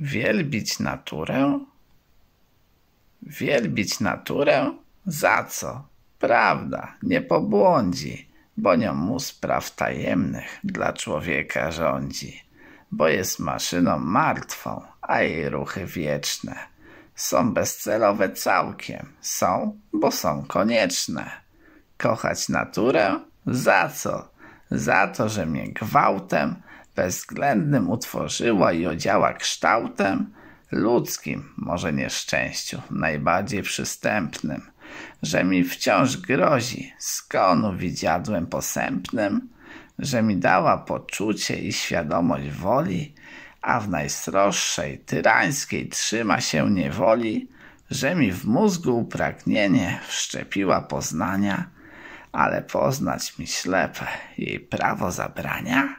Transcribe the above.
Wielbić naturę? Wielbić naturę? Za co? Prawda, nie pobłądzi, bo nią mu spraw tajemnych dla człowieka rządzi, bo jest maszyną martwą, a jej ruchy wieczne. Są bezcelowe całkiem, są, bo są konieczne. Kochać naturę? Za co? Za to, że mnie gwałtem bezwzględnym utworzyła i odziała kształtem ludzkim, może nieszczęściu, najbardziej przystępnym, że mi wciąż grozi skonu widziadłem posępnym, że mi dała poczucie i świadomość woli, a w najsroższej, tyrańskiej trzyma się niewoli, że mi w mózgu upragnienie wszczepiła poznania, ale poznać mi ślepe jej prawo zabrania?